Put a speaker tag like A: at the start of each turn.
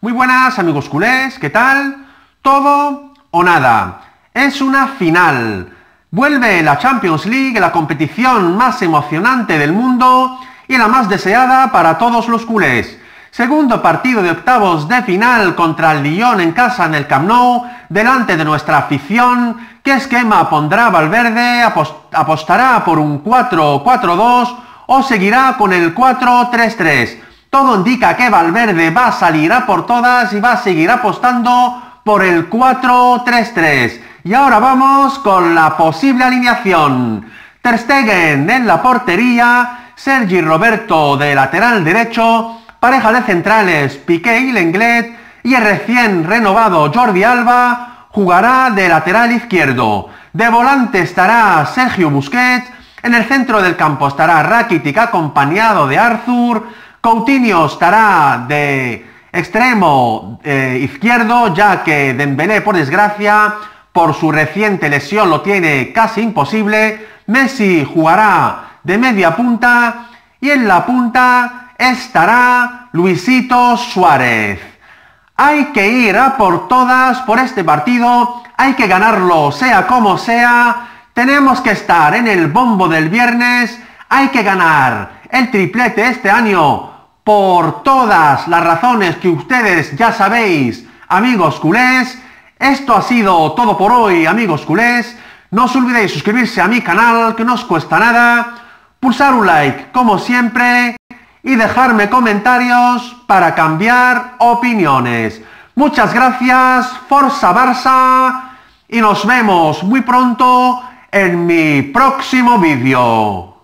A: Muy buenas amigos culés, ¿qué tal? Todo o nada. Es una final. Vuelve la Champions League, la competición más emocionante del mundo y la más deseada para todos los culés. Segundo partido de octavos de final contra el Lyon en casa en el Camp Nou, delante de nuestra afición. ¿Qué esquema pondrá Valverde? ¿Apostará por un 4-4-2 o seguirá con el 4-3-3? Todo indica que Valverde va a salir a por todas y va a seguir apostando por el 4-3-3. Y ahora vamos con la posible alineación. Ter Stegen en la portería, Sergi Roberto de lateral derecho, pareja de centrales Piqué y Lenglet y el recién renovado Jordi Alba jugará de lateral izquierdo. De volante estará Sergio Busquets, en el centro del campo estará Rakitic acompañado de Arthur, Coutinho estará de extremo eh, izquierdo, ya que Dembélé, por desgracia, por su reciente lesión lo tiene casi imposible. Messi jugará de media punta y en la punta estará Luisito Suárez. Hay que ir a por todas por este partido, hay que ganarlo sea como sea, tenemos que estar en el bombo del viernes, hay que ganar el triplete este año por todas las razones que ustedes ya sabéis, amigos culés. Esto ha sido todo por hoy, amigos culés. No os olvidéis suscribirse a mi canal, que no os cuesta nada, pulsar un like, como siempre, y dejarme comentarios para cambiar opiniones. Muchas gracias, Forza Barça, y nos vemos muy pronto en mi próximo vídeo.